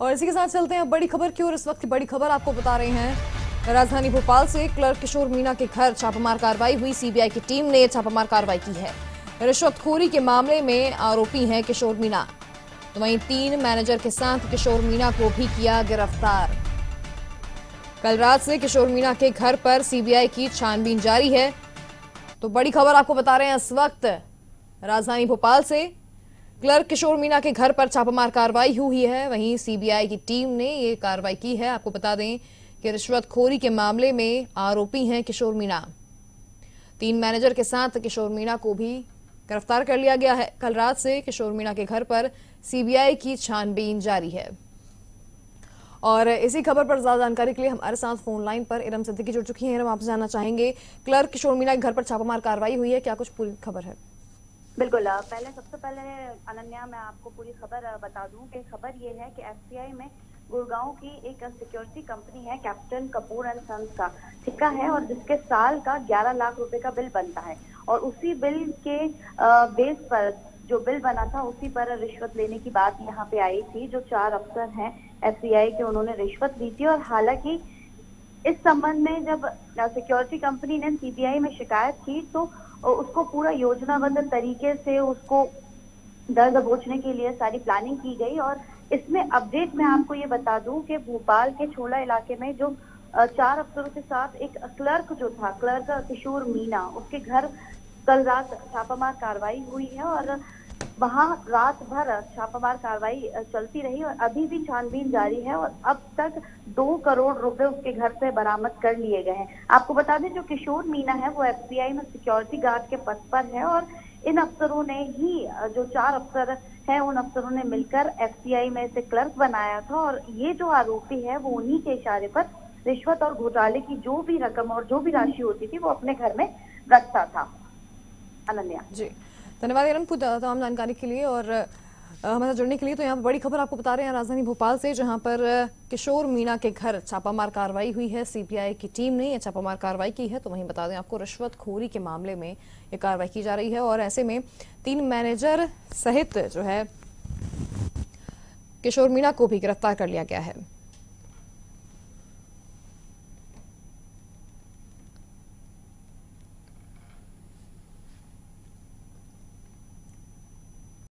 और इसी के साथ चलते हैं बड़ी खबर की ओर। इस वक्त की बड़ी खबर आपको बता रहे हैं। राजधानी भोपाल से क्लर्क किशोर मीणा के घर छापामार कार्रवाई हुई। सीबीआई की टीम ने छापामार कार्रवाई की है। रिश्वतखोरी के मामले में आरोपी हैं किशोर मीणा। तो वहीं तीन मैनेजर के साथ किशोर मीणा को भी किया गिरफ़्तार। कल रात से किशोर मीणा के घर पर सीबीआई की छानबीन जारी है। तो बड़ी खबर आपको बता रहे हैं इस वक्त। राजधानी भोपाल से क्लर्क किशोर मीणा के घर पर छापामार कार्रवाई हुई है। वहीं सीबीआई की टीम ने ये कार्रवाई की है। आपको बता दें कि रिश्वतखोरी के मामले में आरोपी हैं किशोर मीणा। तीन मैनेजर के साथ किशोर मीणा को भी गिरफ़्तार कर लिया गया है। कल रात से किशोर मीणा के घर पर सीबीआई की छानबीन जारी है। और इसी खबर पर ज़्यादा जानकारी के लिए हमारे साथ फ़ोन लाइन पर इरम सिद्दीकी जुड़ चुकी हैं। इरम आपसे जानना चाहेंगे, क्लर्क किशोर मीणा के घर पर छापामार कार्रवाई हुई है। क्या कुछ पूरी खबर है? बिल्कुल पहले, सबसे पहले अनन्या, मैं आपको पूरी खबर बता दूँ कि खबर ये है कि एफसीआई में गुड़गांव की एक सिक्योरिटी कंपनी है कैप्टन कपूर एंड सन्स का, ठिका है? और जिसके साल का 11 लाख रुपए का बिल बनता है। और उसी बिल के बेस पर जो बिल बना था, उसी पर रिश्वत लेने की बात यहाँ पे आई थी, जो चार अफसर हैं एफसीआई के, उन्होंने रिश्वत ली थी। और हालाँकि इस संबंध में जब सिक्योरिटी कंपनी ने सीबीआई में शिकायत की तो अ, उसको पूरा योजनाबद्ध तरीके से उसको दर दबोचने के लिए सारी प्लानिंग की गई और इसमें अपडेट मैं आपको ये बता दूँ कि भोपाल के छोला इलाके में जो चार अफसरों के साथ एक क्लर्क जो था क्लर्क किशोर मीना उसके घर कल रात छापामार कार्रवाई हुई है और वहाँ रात भर छापामार कार्रवाई चलती रही और अभी भी छानबीन जारी है और अब तक दो करोड़ रुपए उसके घर से बरामद कर लिए गए हैं। आपको बता दें, जो किशोर मीना है, वो एफसीआई में सिक्योरिटी गार्ड के पद पर है और इन अफसरों ने ही जो चार अफसर हैं, उन अफसरों ने मिलकर एफसीआई में से क्लर्क बनाया था और ये जो आरोपी है, वो उन्हीं के इशारे पर रिश्वत और घोटाले की जो भी रकम और जो भी राशि होती थी, वो अपने घर में रखता था। अनन्या। जी। धन्यवाद खुद तमाम जानकारी के लिए और हमारे साथ जुड़ने के लिए। तो यहाँ पर बड़ी खबर आपको बता रहे हैं राजधानी भोपाल से, जहाँ पर किशोर मीणा के घर छापामार कार्रवाई हुई है। सीबीआई की टीम ने यह छापामार कार्रवाई की है। तो वहीं बता दें आपको, रिश्वतखोरी के मामले में ये कार्रवाई की जा रही है और ऐसे में तीन मैनेजर सहित जो है, किशोर मीणा को भी गिरफ़्तार कर लिया गया है।